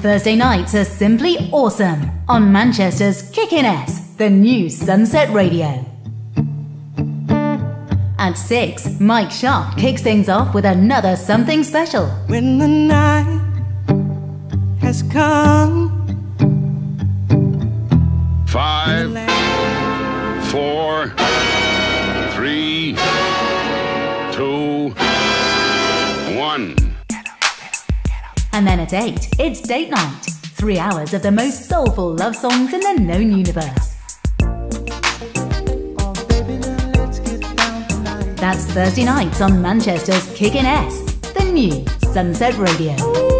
Thursday nights are simply awesome on Manchester's Kickin' S, the new Sunset Radio. At 6, Mike Shaft kicks things off with another something special. When the night has come. Five, four, three, two, one. And then at 8, it's date night. Three hours of the most soulful love songs in the known universe. That's Thursday nights on Manchester's Kickin' S, the new Sunset Radio.